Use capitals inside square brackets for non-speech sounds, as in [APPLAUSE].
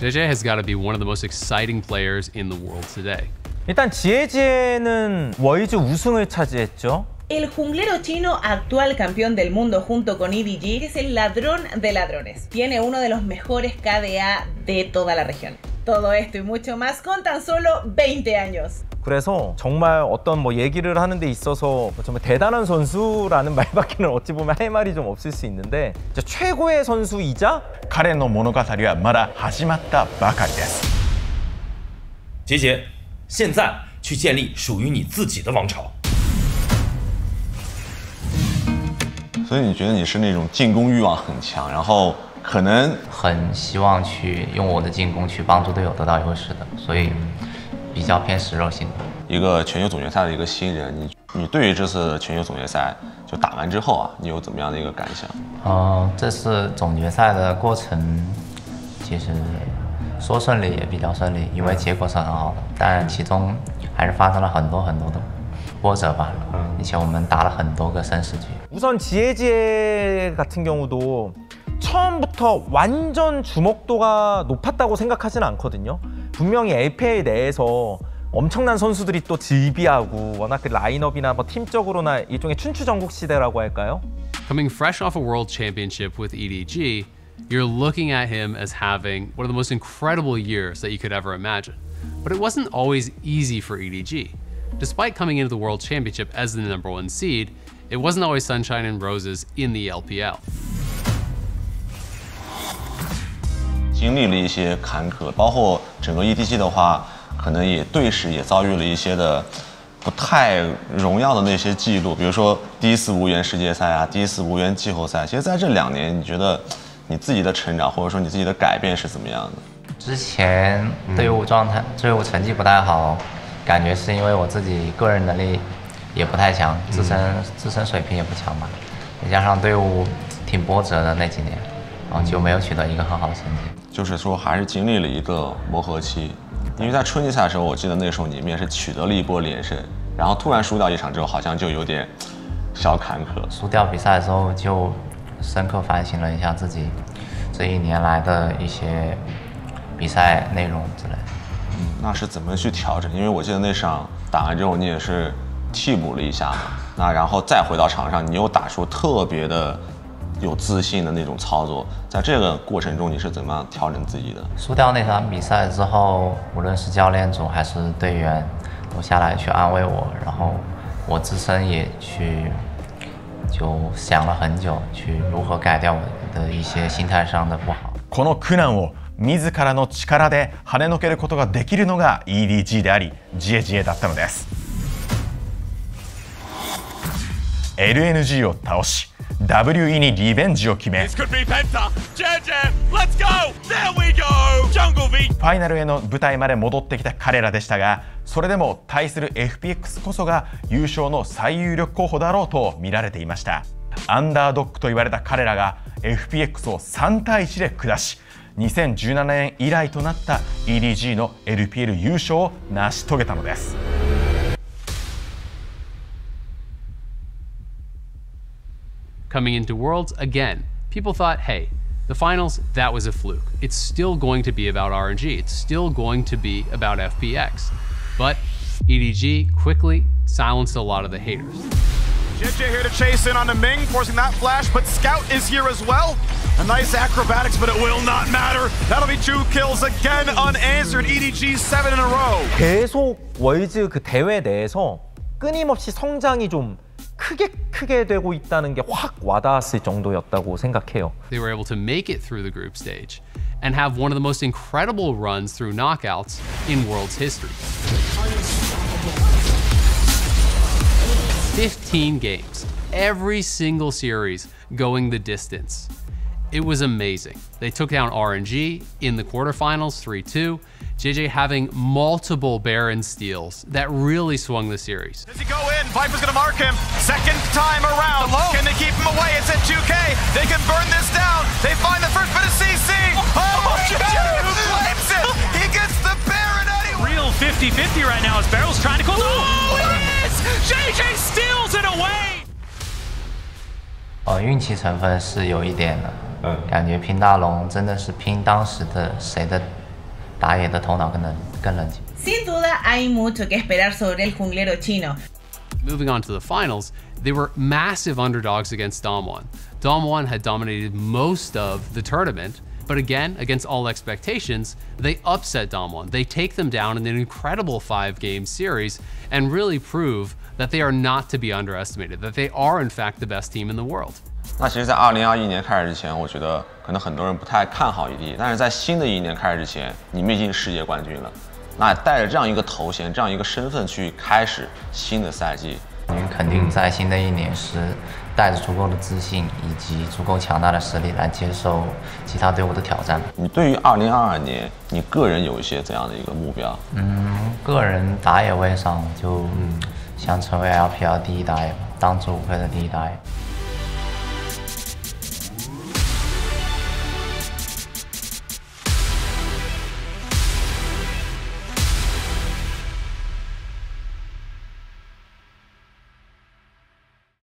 JJ has got to be one of the most exciting players in the world today. 일단 지혜재는 월즈 우승을 차지했죠. El junglero chino, actual campeón del mundo junto con EDG, es el ladrón de ladrones. Tiene uno de los mejores KDA de toda la región. Todo esto y mucho más con tan solo 20 años. 그래서 정말 어떤 뭐 얘기를 하는 데 있어서 정말 대단한 선수라는 [LAUGHS] 말밖에는 어찌 보면 할 말이 좀 없을 수 있는데 진짜 최고의 선수이자 彼の物語はまだ始まったばかりです杰杰，现在去建立属于你自己的王朝。所以你觉得你是那种进攻欲望很强，然后 可能很希望去用我的进攻去帮助队友得到优势的，所以比较偏食肉性的。一个全球总决赛的一个新人，你你对于这次全球总决赛就打完之后啊，你有怎么样的一个感想？嗯，这次总决赛的过程其实说顺利也比较顺利，因为结果是很好的，但其中还是发生了很多很多的波折吧。以前我们打了很多个生死局。 우선 지혜재 같은 경우도 처음부터 완전 주목도가 높았다고 생각하지는 않거든요. 분명히 LPL 내에서 엄청난 선수들이 또 즐비하고 워낙 그 라인업이나 뭐 팀적으로나 일종의 춘추 전국 시대라고 할까요? Coming fresh off a world championship with EDG, you're looking at him as having one of the most incredible years that you could ever imagine. But it wasn't always easy for EDG. Despite coming into the world championship as the number one seed, it wasn't always sunshine and roses in the LPL. 经历了一些坎坷，包括整个 EDG 的话，可能也队史也遭遇了一些的不太荣耀的那些记录，比如说第一次无缘世界赛啊，第一次无缘季后赛。其实，在这两年，你觉得你自己的成长，或者说你自己的改变是怎么样的？之前队伍状态、队伍成绩不太好，感觉是因为我自己个人能力也不太强，自身自身水平也不强吧，再加上队伍挺波折的那几年，然后就没有取得一个很好的成绩。就是说，还是经历了一个磨合期。因为在春季赛的时候，我记得那时候你们也是取得了一波连胜，然后突然输掉一场之后，好像就有点小坎坷。输掉比赛的时候，就深刻反省了一下自己这一年来的一些比赛内容之类的。那是怎么去调整？因为我记得那场打完之后，你也是替补了一下嘛，那然后再回到场上，你又打出特别的有自信的那种操作，在这个过程中，你是怎么样调整自己的？输掉那场比赛之后，无论是教练组还是队员，都下来去安慰我，然后我自身也去就想了很久，去如何改掉我的一些心态上的不好。この苦難を自らの力で跳ねのけることができるのが EDG であり GAGA だったのです LNG を倒し WE にリベンジを決め.ファイナルへの舞台まで戻ってきた彼らでしたがそれでも対する FPX こそが優勝の最有力候補だろうと見られていました。アンダードッグと言われた彼らが FPX を3対1で下し2017年以来となった EDG の LPL 優勝を成し遂げたのです Coming into Worlds, again, people thought, hey, the finals, that was a fluke. It's still going to be about RNG. It's still going to be about FPX. But EDG quickly silenced a lot of the haters. JJ here to chase in on the Ming, forcing that flash, but Scout is here as well. A nice acrobatics, but it will not matter. That'll be two kills again, unanswered. EDG seven in a row. 계속 월즈 그 대회 내에서 끊임없이 성장이 좀 크게 크게 되고 있다는 게 확 와닿았을 정도였다고 생각해요. They were able to make it through the group stage and have one of the most incredible runs through knockouts in Worlds history. 15 games, every single series going the distance. It was amazing. They took down RNG in the quarterfinals 3 2. JJ having multiple Baron steals that really swung the series. Does he go in? Viper's gonna mark him. Second time around. Can they keep him away? It's at 2K. They can burn this down. They find the first bit of CC. Oh, JJ who claims it. He gets the Baron anyway. Real 50-50 right now as Barrel's trying to close. Oh, yes! JJ steals it away! 呃，运气成分是有一点的，嗯，感觉拼大龙真的是拼当时的谁的 打野的头脑更冷更冷静。 Sin duda hay mucho que esperar sobre el junglero chino. Moving on to the finals, they were massive underdogs against Dom1. Dom1 had dominated most of the tournament, but again, against all expectations, they upset Dom1. They take them down in an incredible five game series and really prove that they are not to be underestimated, that they are, in fact, the best team in the world. 那其实，在二零二一年开始之前，我觉得可能很多人不太看好 ED，但是在新的一年开始之前，你们已经世界冠军了，那带着这样一个头衔、这样一个身份去开始新的赛季，你们肯定在新的一年是带着足够的自信以及足够强大的实力来接受其他队伍的挑战。你对于二零二二年，你个人有一些怎样的一个目标？嗯，个人打野位上就想成为 LPL 第一打野，当之无愧的第一打野。